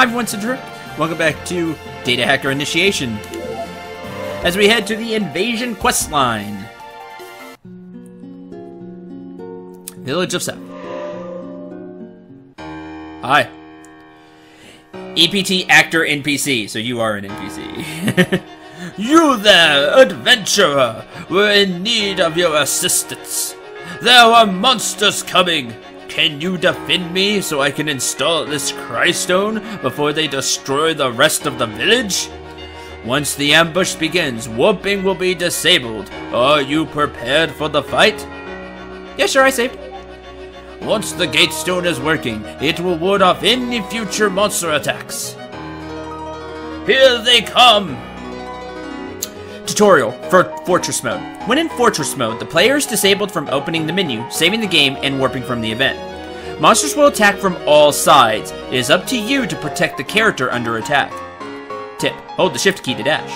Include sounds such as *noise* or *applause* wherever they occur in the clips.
Hi everyone. Welcome back to Data Hacker Initiation. As we head to the Invasion quest line. Village of South. Hi. EPT actor NPC, so you are an NPC. *laughs* you there, adventurer, we're in need of your assistance. There are monsters coming. Can you defend me so I can install this Crystone before they destroy the rest of the village? Once the ambush begins, warping will be disabled. Are you prepared for the fight? Yeah, sure, I saved. Once the Gatestone is working, it will ward off any future monster attacks. Here they come! Tutorial for Fortress Mode. When in Fortress Mode, the player is disabled from opening the menu, saving the game, and warping from the event. Monsters will attack from all sides. It is up to you to protect the character under attack. Tip, hold the shift key to dash.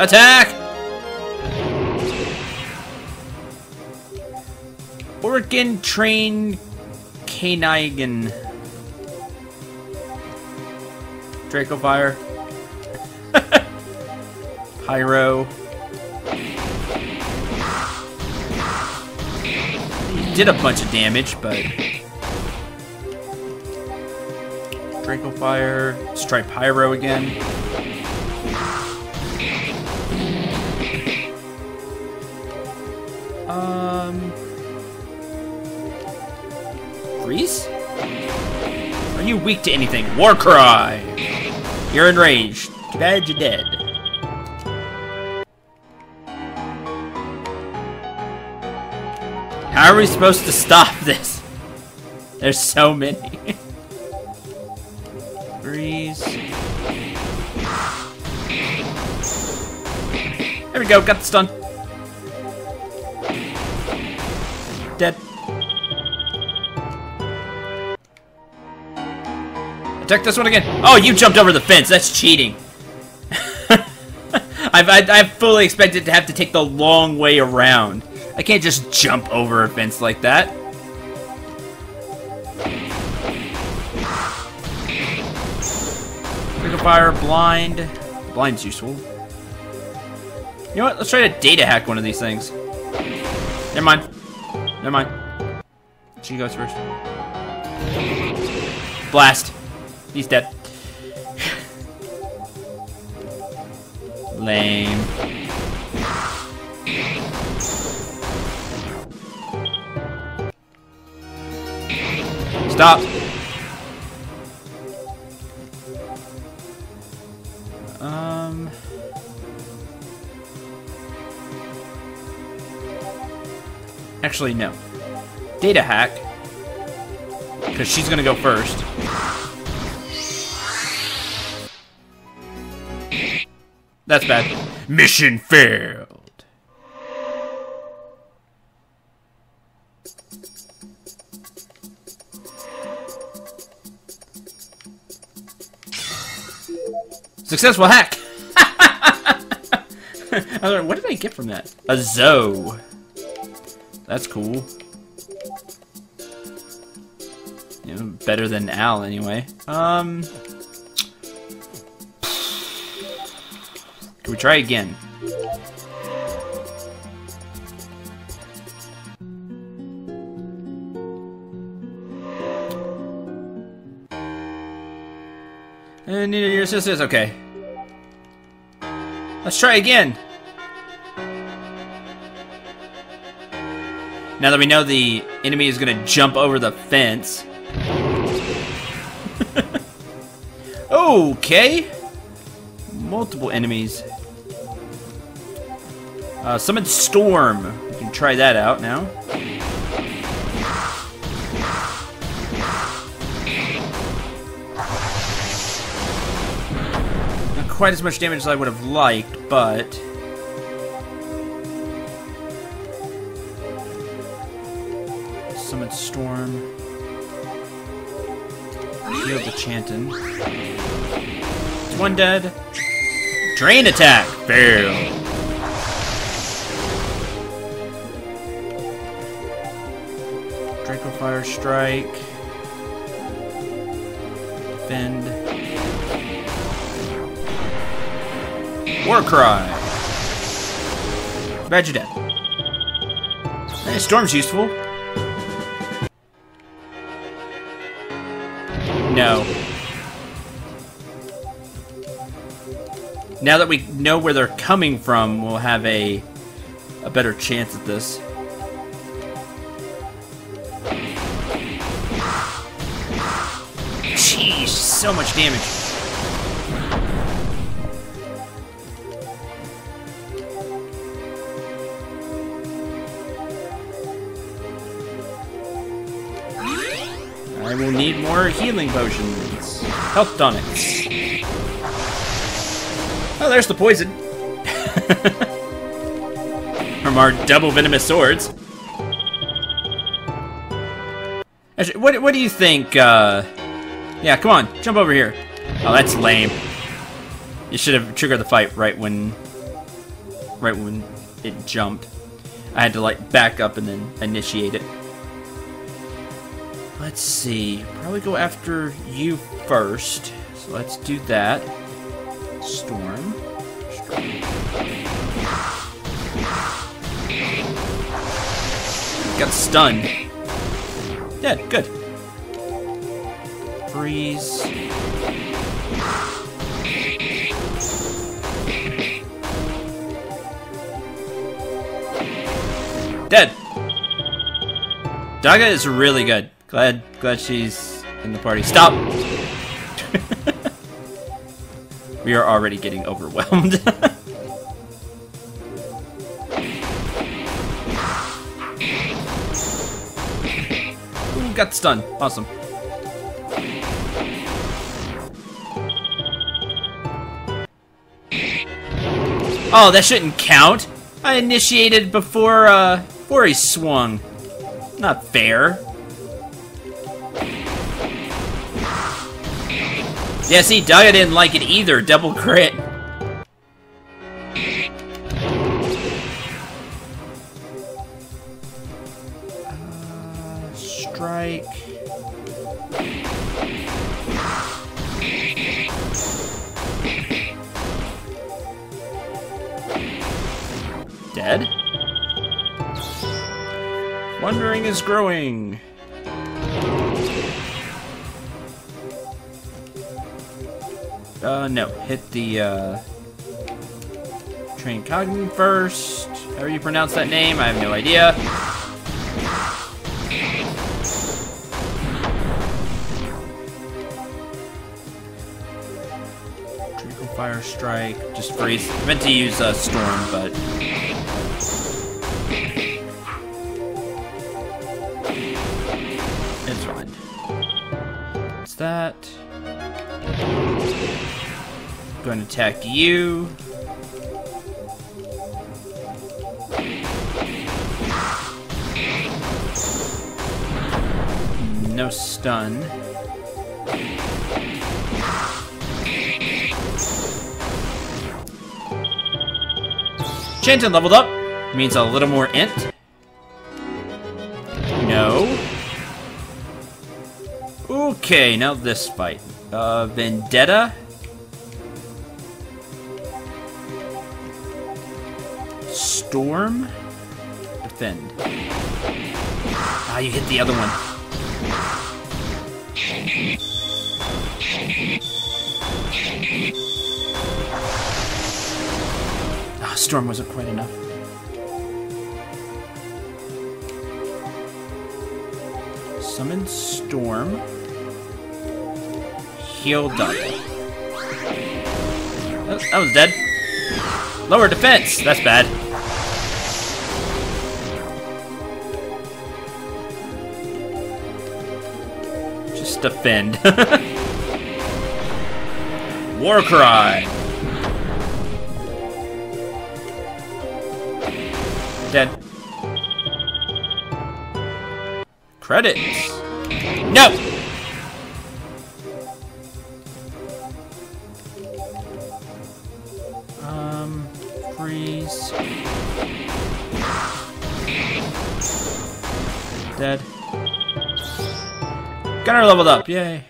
Attack! Orkin Train Kanigan. Draco Fire. *laughs* Pyro. Did a bunch of damage, but... Draco Fire. Let's try Pyro again. Um... Grease? Are you weak to anything? Warcry! You're enraged. Too bad you're dead. How are we supposed to stop *laughs* this? There's so many. *laughs* Breeze. There we go, got the stun. Dead. Attack this one again. Oh, you jumped over the fence. That's cheating. *laughs* I've, I, I fully expected to have to take the long way around. I can't just jump over a fence like that. Quick fire, blind. Blind's useful. You know what? Let's try to data hack one of these things. Never mind. Never mind. She goes first. Blast. He's dead. Lame. Stop. Um. Actually, no. Data hack. Because she's to go first. That's bad. Mission failed. Successful hack! *laughs* I was like, what did I get from that? A Zoe. That's cool. You know, better than Al, anyway. Um... Can we try again? And your sisters, okay. Let's try again. Now that we know the enemy is gonna jump over the fence. *laughs* okay. Multiple enemies. Uh, summon Storm. We can try that out now. Not quite as much damage as I would have liked, but... Summon Storm. Heal the Chanton. One dead. Drain attack! Fail. Draco Fire Strike. Defend. War cry. Bad you're dead. Hey, Storm's useful. No. Now that we know where they're coming from, we'll have a a better chance at this. So much damage. I will need more healing potions. Health tonics. Oh, there's the poison. *laughs* From our double venomous swords. Actually, what, what do you think, uh... Yeah, come on, jump over here. Oh, that's lame. You should have triggered the fight right when... Right when it jumped. I had to, like, back up and then initiate it. Let's see. Probably go after you first. So let's do that. Storm. Got stunned. Dead. Good. Freeze. Dead. Daga is really good. Glad, glad she's in the party. Stop! *laughs* we are already getting overwhelmed. *laughs* Got stunned. Awesome. Oh, that shouldn't count. I initiated before, uh, before he swung. Not fair. Yeah, see, Daya didn't like it either. Double crit. Is growing. Uh, no. Hit the, uh... Train Cogni first. However you pronounce that name, I have no idea. Trickle Fire Strike. Just freeze. Meant to use uh, Storm, but... Going to attack you. No stun. Chanton leveled up. Means a little more int. No. Okay, now this fight. Uh, Vendetta. Storm. Defend. Ah, you hit the other one. Ah, Storm wasn't quite enough. Summon Storm. Heal double. Oh, that was dead. Lower defense! That's bad. Defend. *laughs* War cry! Dead. Credits. No! Um, freeze. *sighs* Dead. Gunner leveled up, yay.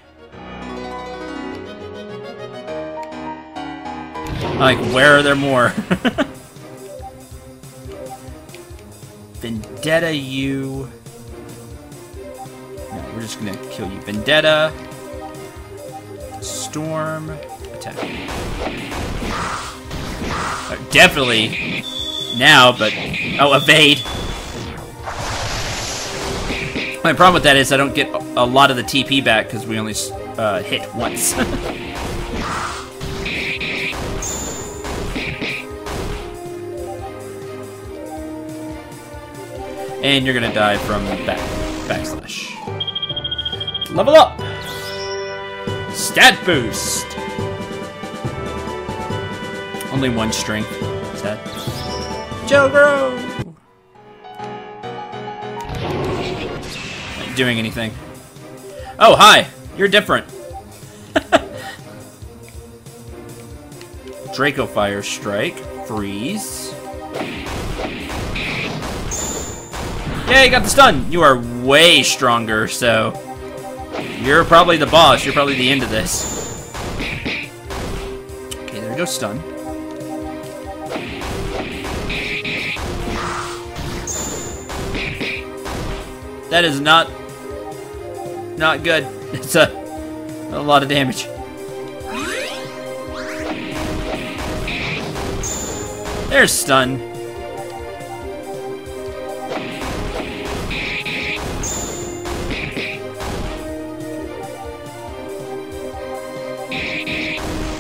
Like, where are there more? *laughs* Vendetta, you. No, we're just gonna kill you. Vendetta. Storm. Attack. Right, definitely now, but. Oh, evade! My problem with that is I don't get a lot of the TP back because we only uh, hit once. *laughs* and you're gonna die from back backslash. Level up! Stat boost! Only one strength. Stat. Joe Grow! Doing anything. Oh, hi! You're different. *laughs* Draco Fire Strike. Freeze. You got the stun. You are way stronger, so... You're probably the boss. You're probably the end of this. Okay, there we go, stun. That is not... Not good. *laughs* It's a... A lot of damage. There's stun.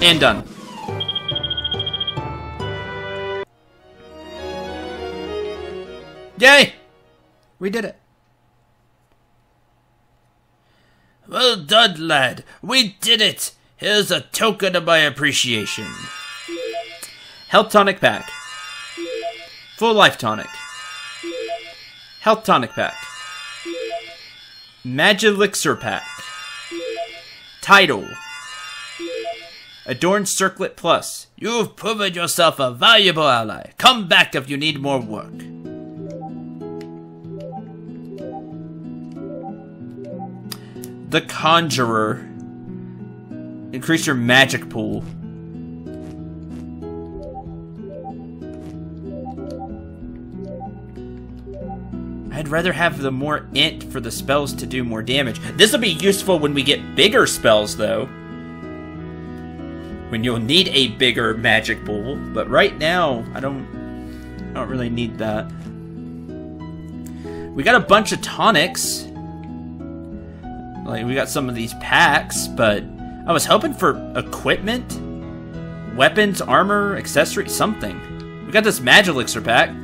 And done. Yay! We did it. Well done, lad. We did it. Here's a token of my appreciation. Health Tonic Pack. Full Life Tonic. Health Tonic Pack. Magilixir Pack. Title. Adorned Circlet Plus. You've proven yourself a valuable ally. Come back if you need more work. The Conjurer. Increase your magic pool. I'd rather have the more int for the spells to do more damage. This will be useful when we get bigger spells, though. When you'll need a bigger magic pool. But right now, I don't, I don't really need that. We got a bunch of tonics. Like, we got some of these packs, but I was hoping for equipment, weapons, armor, accessories, something. We got this Magilixir pack.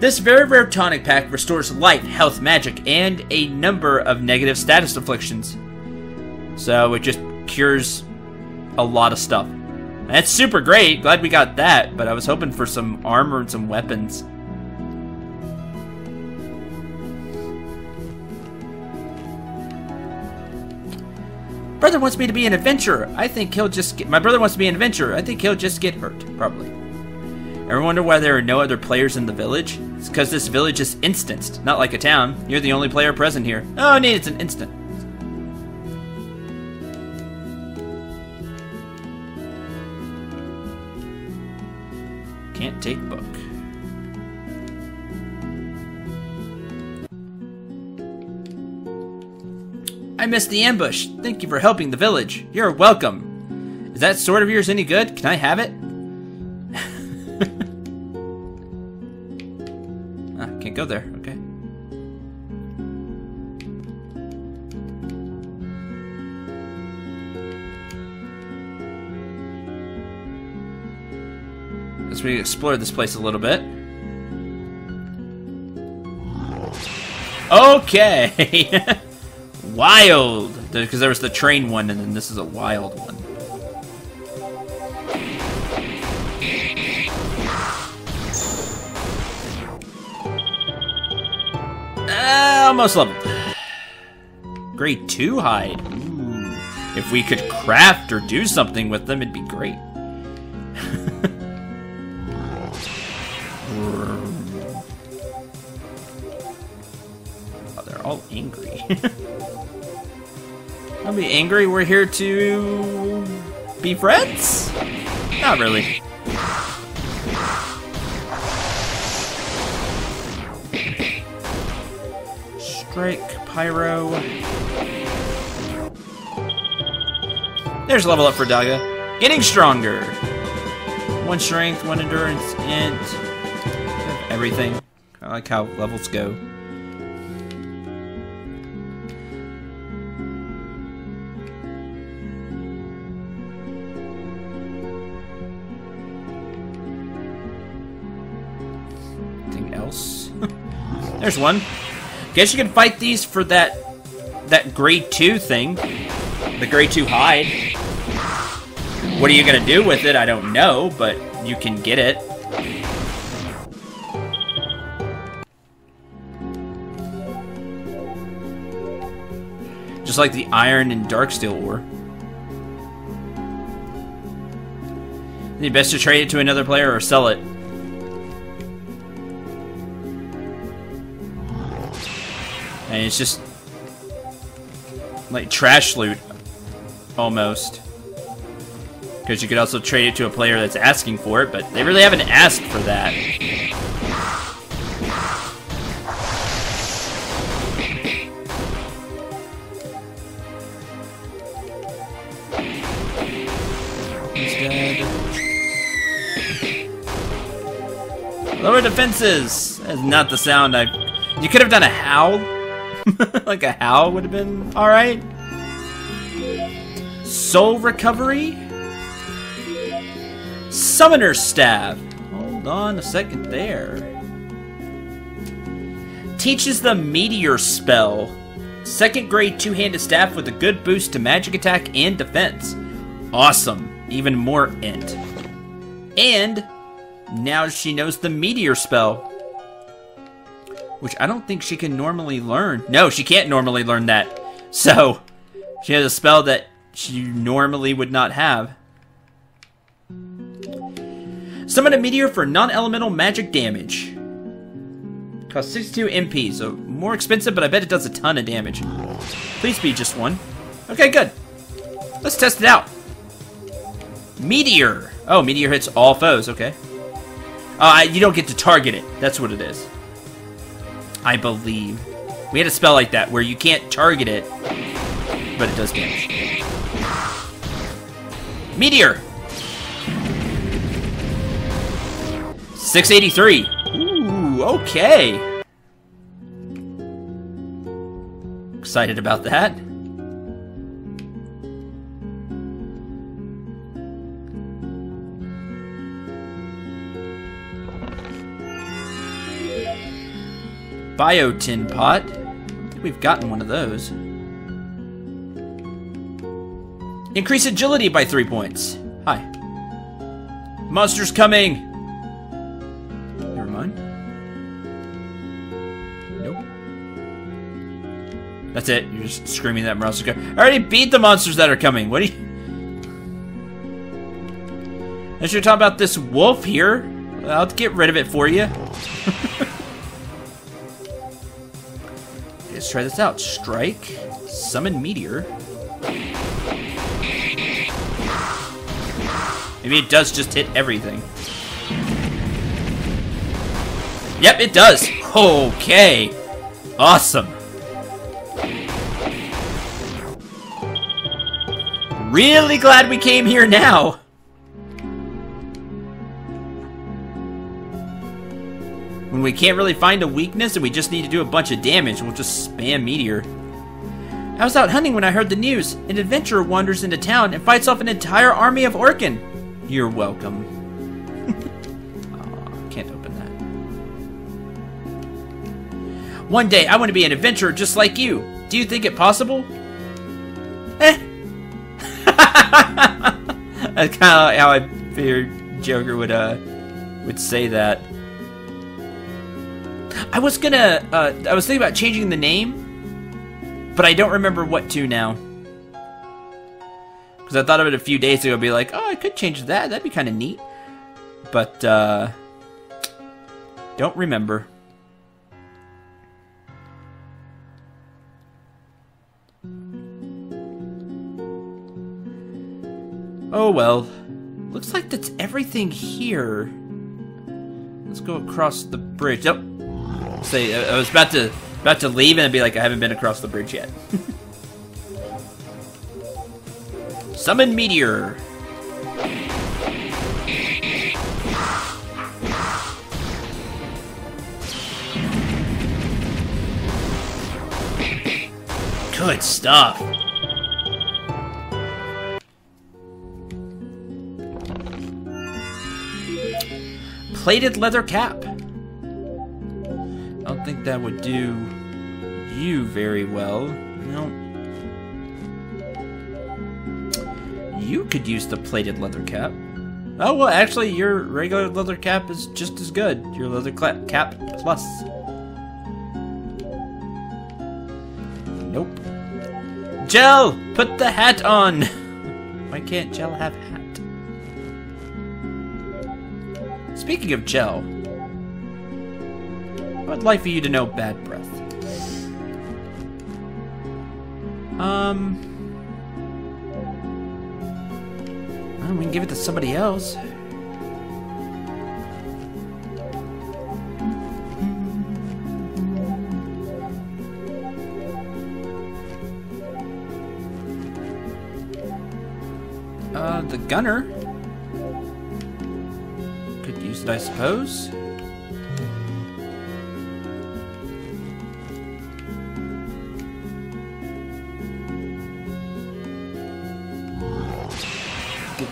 This very rare tonic pack restores life, health, magic, and a number of negative status afflictions. So it just cures a lot of stuff. That's super great. Glad we got that, but I was hoping for some armor and some weapons. Brother wants me to be an adventurer. I think he'll just get... My brother wants to be an adventurer. I think he'll just get hurt, probably. Ever wonder why there are no other players in the village? It's because this village is instanced, not like a town. You're the only player present here. Oh, nee, it's an instant. Can't take book. I missed the ambush. Thank you for helping the village. You're welcome. Is that sword of yours any good? Can I have it? *laughs* ah, can't go there. Okay. As we explore this place a little bit. Okay! *laughs* wild! Because there was the train one, and then this is a wild one. Uh, almost. *sighs* Grade 2 hide. Ooh. If we could craft or do something with them, it'd be great. *laughs* oh, they're all angry. *laughs* Don't be angry, we're here to... be friends? Not really. Strike, Pyro. There's a level up for Daga. Getting stronger! One strength, one endurance, and everything. I like how levels go. There's one. Guess you can fight these for that that grade 2 thing. The grade 2 hide. What are you gonna do with it? I don't know, but you can get it. Just like the iron and dark steel ore. It best to trade it to another player or sell it? And it's just like trash loot almost. Because you could also trade it to a player that's asking for it, but they really haven't asked for that. He's dead. Lower defenses! That's not the sound I... You could have done a howl. *laughs* like a howl would have been alright. Soul recovery? Summoner staff. Hold on a second there. Teaches the meteor spell. Second grade two-handed staff with a good boost to magic attack and defense. Awesome. Even more int. And now she knows the meteor spell. Which I don't think she can normally learn. No, she can't normally learn that. So, she has a spell that she normally would not have. Summon a meteor for non-elemental magic damage. Costs 62 MP, so more expensive, but I bet it does a ton of damage. Please be just one. Okay, good. Let's test it out. Meteor. Oh, meteor hits all foes, okay. Uh, you don't get to target it. That's what it is. I believe. We had a spell like that where you can't target it, but it does damage. Meteor! 683. Ooh, okay. Excited about that. Biotin pot. we've gotten one of those. Increase agility by three points. Hi. Monsters coming! Never mind. Nope. That's it. You're just screaming that monsters coming. I already beat the monsters that are coming. What are you... Unless you're talking about this wolf here. I'll get rid of it for you. *laughs* Let's try this out. Strike. Summon Meteor. Maybe it does just hit everything. Yep, it does. Okay. Awesome. Really glad we came here now. We can't really find a weakness and we just need to do a bunch of damage, we'll just spam Meteor. I was out hunting when I heard the news. An adventurer wanders into town and fights off an entire army of Orkin. You're welcome. *laughs* can't open that. One day, I want to be an adventurer just like you. Do you think it possible? Eh. *laughs* That's kind of how I figured Joker would uh would say that. I was gonna uh, I was thinking about changing the name, but I don't remember what to now. Because I thought of it a few days ago, be like, oh, I could change that. That'd be kind of neat. But, uh, don't remember. Oh well. Looks like that's everything here. Let's go across the bridge. Yep. Say, I was about to About to leave and be like, I haven't been across the bridge yet. *laughs* Summon Meteor. Good stuff. Plated leather cap. I don't think that would do you very well. No. You could use the plated leather cap. Oh, well, actually, your regular leather cap is just as good. Your leather cap plus. Nope. Gel! Put the hat on! *laughs* Why can't Gel have hat? Speaking of Gel, I would like for you to know bad breath. Um... Well, we can give it to somebody else. Uh, the gunner. Could use it, I suppose.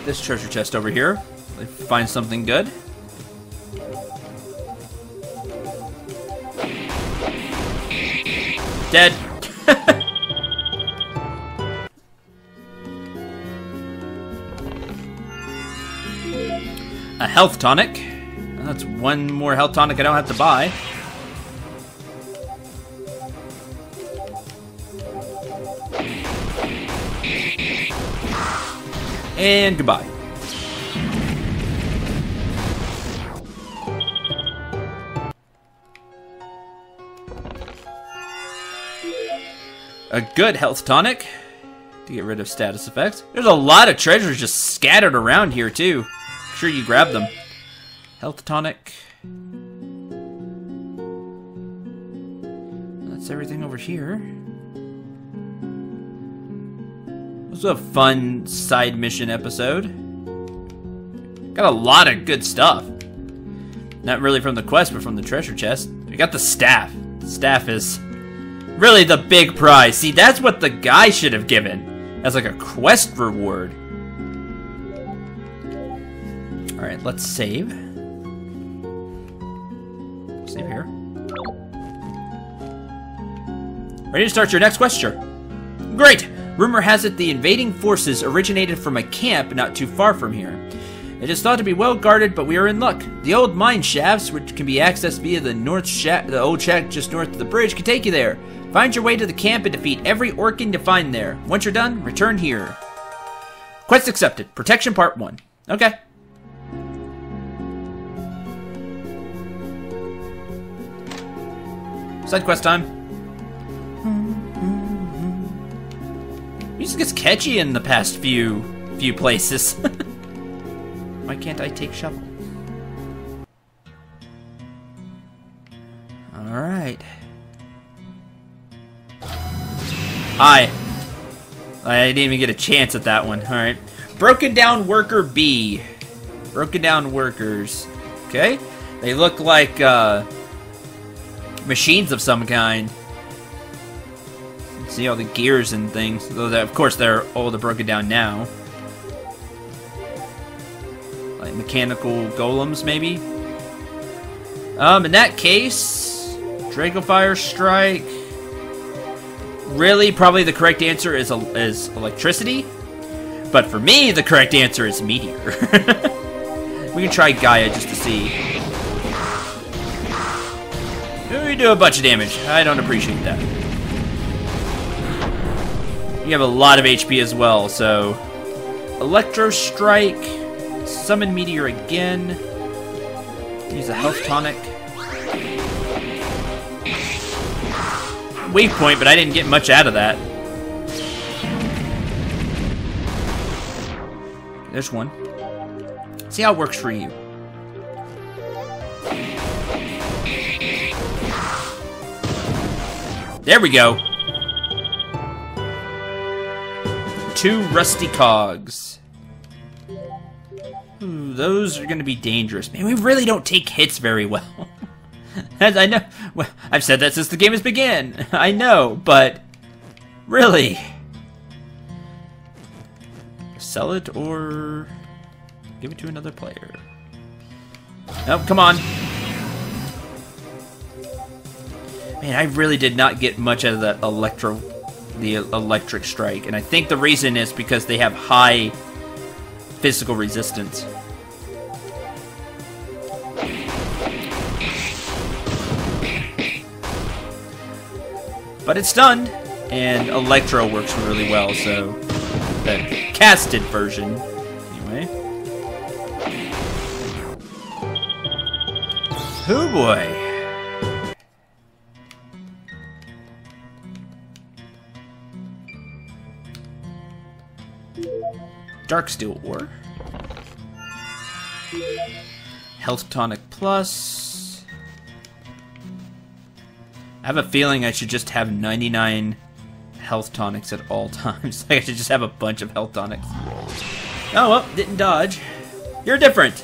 This treasure chest over here. Find something good. Dead. *laughs* a health tonic. That's one more health tonic I don't have to buy. And goodbye. A good health tonic to get rid of status effects. There's a lot of treasures just scattered around here too. Make sure you grab them. Health tonic. That's everything over here. Was a fun side mission episode. Got a lot of good stuff. Not really from the quest, but from the treasure chest. We got the staff. The staff is really the big prize. See, that's what the guy should have given as like a quest reward. Alright, let's save. Save here. Ready to start your next quest? Sure. Great! Rumor has it the invading forces originated from a camp not too far from here. It is thought to be well guarded, but we are in luck. The old mine shafts, which can be accessed via the north shaft, the old shack just north of the bridge, can take you there. Find your way to the camp and defeat every Orkin you find there. Once you're done, return here. Quest accepted. Protection Part 1. Okay. Side quest time. Music gets catchy in the past few few places. *laughs* Why can't I take shovel? Alright. Hi. I didn't even get a chance at that one. Alright. Broken down worker B. Broken down workers. Okay. They look like uh, machines of some kind. See all the gears and things. Though, that, of course, they're all the broken down now. Like mechanical golems, maybe? Um, in that case, Dracofire Strike. Really, probably the correct answer is, is electricity. But for me, the correct answer is meteor. *laughs* we can try Gaia just to see. We do a bunch of damage. I don't appreciate that. You have a lot of HP as well, so... Electro Strike. Summon Meteor again. Use a health tonic. Wave point, but I didn't get much out of that. There's one. See how it works for you. There we go. Two rusty cogs. Ooh, those are gonna be dangerous. Man, we really don't take hits very well. *laughs* I know, well, I've said that since the game has begun. *laughs* I know, but really, sell it or give it to another player. Oh, come on. Man, I really did not get much out of that electro, the electric strike, and I think the reason is because they have high physical resistance. But it's stunned, and Electro works really well, so the casted version, anyway. Oh boy. Dark Steel Ore. Health Tonic Plus. I have a feeling I should just have 99 health tonics at all *laughs* times. like I should just have a bunch of health tonics. Oh, well, didn't dodge. You're different.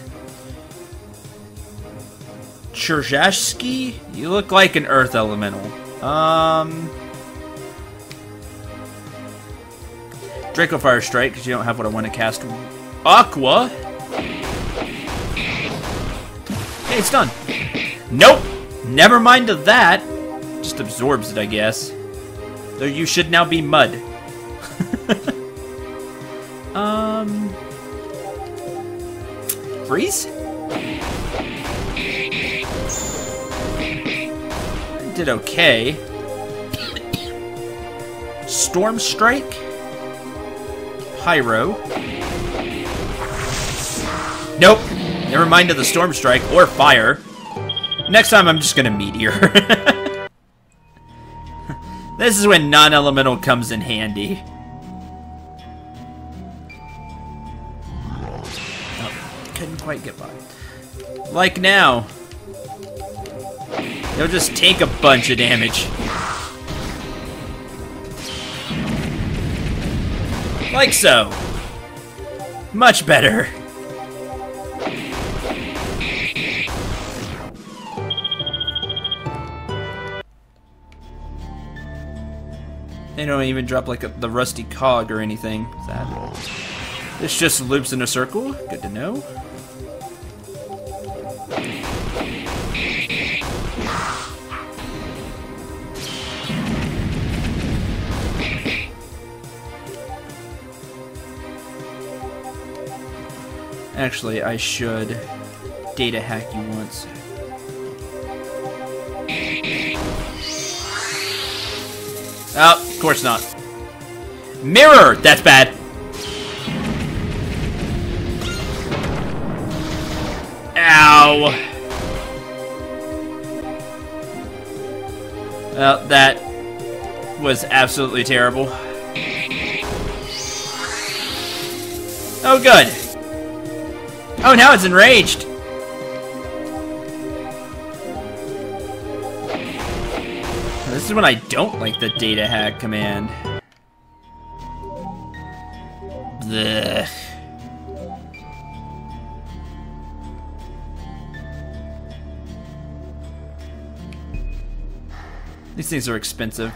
Cherjashki? You look like an earth elemental. Um... Draco Fire Strike, because you don't have what I want to cast. Aqua? Hey, it's done. Nope! Never mind that. Just absorbs it, I guess. Though you should now be mud. *laughs* um... Freeze? Did okay. *coughs* Storm Strike? Pyro. Nope. Never mind of the Storm Strike or Fire. Next time I'm just gonna Meteor. *laughs* this is when non-elemental comes in handy. Oh, couldn't quite get by. Like now. They'll just take a bunch of damage. Like so. Much better. They don't even drop like a, the rusty cog or anything. Sad. This just loops in a circle. Good to know. Actually, I should data hack you once. Oh, of course not. Mirror! That's bad. Ow. Well, that was absolutely terrible. Oh, good. Oh, now it's enraged. This is when I don't like the data hack command. Blech. These things are expensive.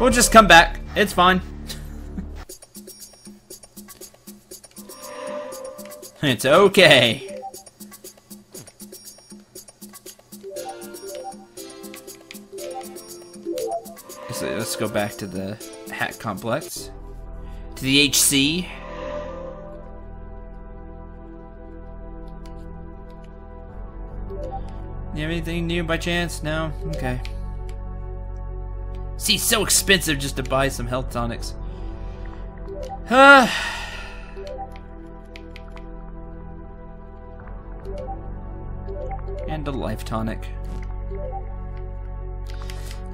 We'll just come back. It's fine. *laughs* It's okay. So let's go back to the hat complex. To the HC. You have anything new by chance? No? Okay. See, so expensive just to buy some health tonics. *sighs* Huh. and a life tonic.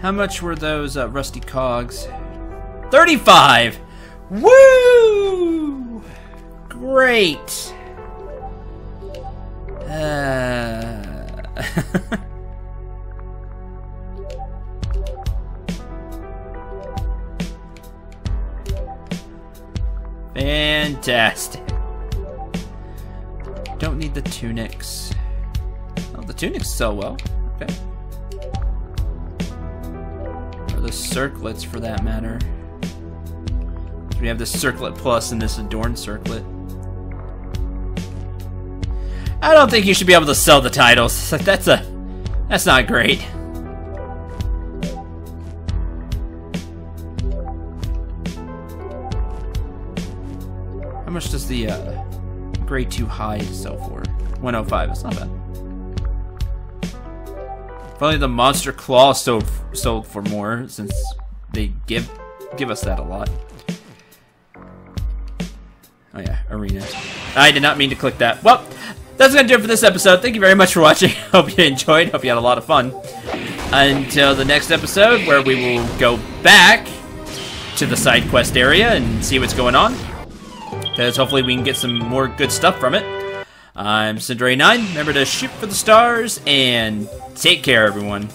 How much were those uh, rusty cogs? 35! Woo! Great! Uh... *laughs* Fantastic. Don't need the tunics. Tunics sell well. Okay. Or the circlets, for that matter. We have this circlet plus and this adorned circlet. I don't think you should be able to sell the titles. *laughs* That's a that's not great. How much does the uh, grade 2 hide sell for? 105, it's not bad. If only the monster claw sold sold for more, since they give give us that a lot. Oh yeah, arena. I did not mean to click that. Well, that's gonna do it for this episode. Thank you very much for watching. *laughs* Hope you enjoyed. Hope you had a lot of fun. Until the next episode, where we will go back to the side quest area and see what's going on. Because hopefully we can get some more good stuff from it. I'm Cendril89. Remember to shoot for the stars and take care, everyone.